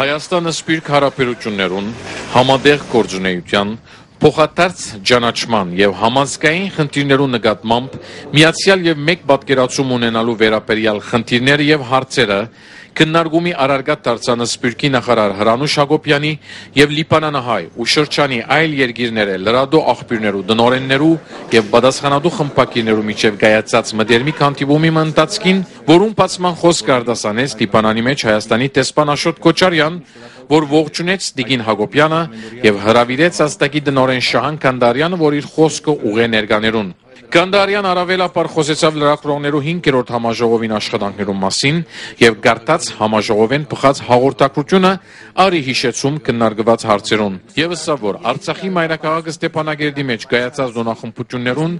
Հայաստանը սպիրկ հարաբերություններուն համատեղ գործունեության փոխադարձ ճանաչման եւ համազգային խնդիրներու նկատմամբ միացյալ եւ մեկ պատկերացում ունենալու վերաբերյալ խնդիրները եւ հարցերը քննարկումի առարգատ դարձանը Սպիրկի նախարար Հրանուշ Հակոբյանի եւ Լիբանանահայ ու շրջանի այլ երկիրները լրադո աղբյուրներու դնորեններու եւ պատասխանատու խմբակիրներու միջև գայացած մդերմիկ հանդիպումի մնտածքին, որում բացման խոսք արտասանեց Լիբանանի մեջ Հայաստանի տեսփան Աշոտ Քոչարյան, որ ողջունեց Տիգին Հակոբյանը եւ հրավիրեց աստակի դնորեն Շահան Կանդարյանը, որ իր խոսքը ուղե ներկաներուն։ Կանդարյան առավելապար խոսեցավ լրագրողներու 5-րդ համաժողովին աշխատանքներու մասին եւ գարտած համաժողովեն բխած հաղորդակցությունը արի հիշեցում քննարկված հարցերուն։ Եվս սա որ Արցախի մայրաքաղաք Ստեփանագերդի մեջ կայացած զոնախմբություններուն